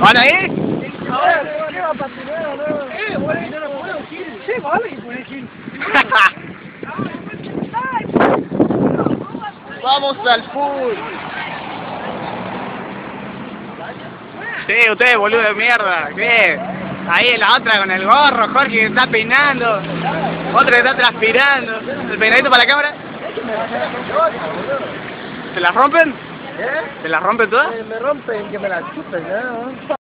¿Van ahí? ¿Qué va a patinar, no? Eh, bueno, no lo puedo decir. Sí, vale que puede decir. Vamos al full. Sí, ustedes boludo de mierda. ¿Qué? Ahí la otra con el gorro, Jorge que está peinando. Otra que está transpirando. El peinadito para la cámara. ¿Se las rompen? ¿Eh? ¿Se las rompen todas? Eh, Me rompen, que me la chupen, ¿no?